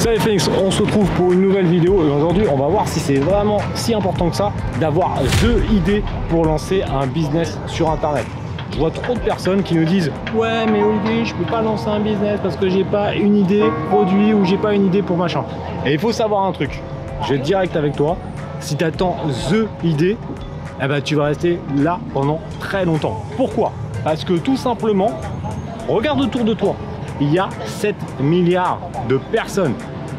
Salut Phoenix, on se retrouve pour une nouvelle vidéo et aujourd'hui on va voir si c'est vraiment si important que ça d'avoir deux idées pour lancer un business sur internet. Je vois trop de personnes qui nous disent ouais mais Olivier je peux pas lancer un business parce que j'ai pas une idée produit ou j'ai pas une idée pour machin. Et il faut savoir un truc, je vais être direct avec toi, si tu attends THE idée, eh ben, tu vas rester là pendant très longtemps. Pourquoi? Parce que tout simplement, regarde autour de toi, il y a 7 milliards de personnes.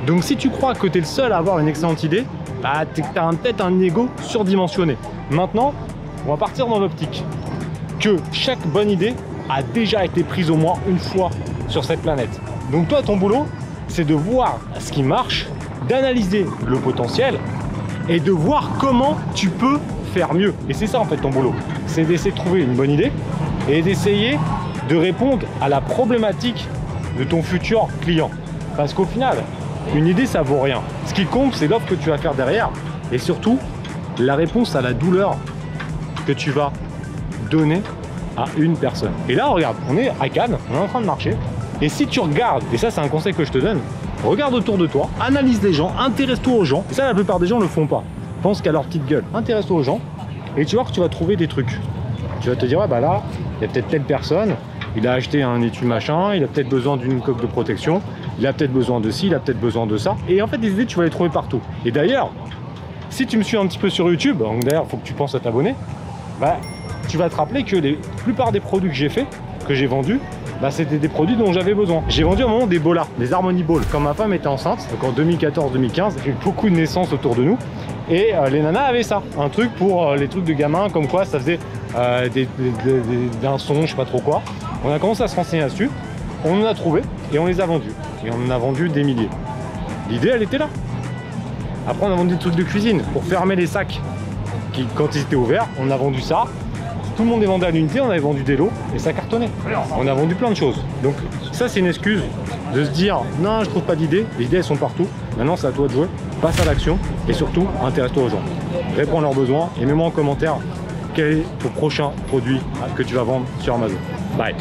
Donc si tu crois que tu es le seul à avoir une excellente idée, bah, tu as peut-être un ego surdimensionné. Maintenant, on va partir dans l'optique que chaque bonne idée a déjà été prise au moins une fois sur cette planète. Donc toi, ton boulot, c'est de voir ce qui marche, d'analyser le potentiel et de voir comment tu peux faire mieux. Et c'est ça en fait ton boulot. C'est d'essayer de trouver une bonne idée et d'essayer de répondre à la problématique de ton futur client. Parce qu'au final, une idée, ça vaut rien. Ce qui compte, c'est l'offre que tu vas faire derrière et surtout la réponse à la douleur que tu vas donner à une personne. Et là, regarde, on est à Cannes, on est en train de marcher. Et si tu regardes, et ça c'est un conseil que je te donne, regarde autour de toi, analyse les gens, intéresse-toi aux gens. Et ça, la plupart des gens ne le font pas. Pense qu'à leur petite gueule. Intéresse-toi aux gens et tu vois que tu vas trouver des trucs. Tu vas te dire, ouais, bah là, il y a peut-être telle personne, il a acheté un étui machin, il a peut-être besoin d'une coque de protection, il a peut-être besoin de ci, il a peut-être besoin de ça. Et en fait, des idées, tu vas les trouver partout. Et d'ailleurs, si tu me suis un petit peu sur YouTube, donc d'ailleurs, il faut que tu penses à t'abonner, bah, tu vas te rappeler que la plupart des produits que j'ai fait, que j'ai vendus, bah, c'était des produits dont j'avais besoin. J'ai vendu à un moment des bolas, des Harmony Balls. Quand ma femme était enceinte, donc en 2014-2015, il y a eu beaucoup de naissances autour de nous. Et euh, les nanas avaient ça, un truc pour euh, les trucs de gamins, comme quoi ça faisait euh, des, son, je sais pas trop quoi. On a commencé à se renseigner là-dessus, on en a trouvé et on les a vendus. Et on en a vendu des milliers. L'idée, elle était là. Après, on a vendu des trucs de cuisine pour fermer les sacs qui, quand ils étaient ouverts, on a vendu ça. Tout le monde est vendu à l'unité, on avait vendu des lots et ça cartonnait. On a vendu plein de choses. Donc ça c'est une excuse de se dire non je trouve pas d'idées, les idées elles sont partout. Maintenant c'est à toi de jouer, passe à l'action et surtout intéresse-toi aux gens. Réponds à leurs besoins et mets-moi en commentaire quel est ton prochain produit que tu vas vendre sur Amazon. Bye